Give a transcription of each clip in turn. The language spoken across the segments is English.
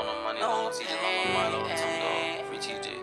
on the money, long on. Free TJ.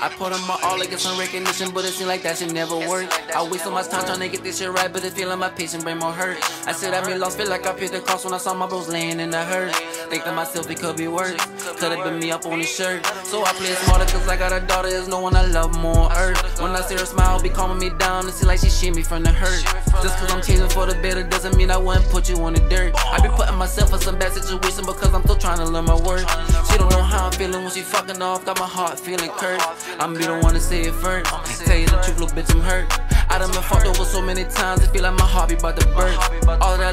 I put on my all to get some recognition, but it seems like that shit never work. I waste so much time trying to get this shit right, but it feeling my patience bring more hurt. I said I been lost, feel like I paid the cost when I saw my bros laying in the hurt. Think to myself it could be worse, could have been me up on his shirt. So I play smarter cause I got a daughter, there's no one I love more on earth. When I see her smile, be calming me down, it seems like she shit me from the hurt. Just cause I'm changing for the better doesn't mean I wouldn't put you on the dirt. I be putting myself in some bad situation because I'm still trying to learn my worth. She don't know how I'm feeling when she fucking off, got my heart feeling cursed. I'm be the one to say it first. Tell you the truth, little bitch, I'm hurt. I done been fucked over so many times, it feel like my heart be about to burst. All that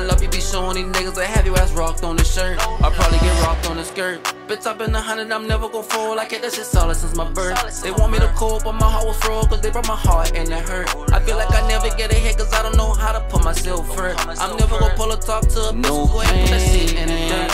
showing these niggas that have your ass rocked on the shirt. I'll probably get rocked on the skirt. Bitch, I've been a hundred, I'm never gon' fall. I kept that shit solid since my birth. They want me to cope, but my heart was froze, cause they broke my heart and it hurt. I feel like I never get ahead, cause I don't know how to put myself first. I'm never gon' pull a talk to a bitch, No go ahead and put that shit in the pain. dirt.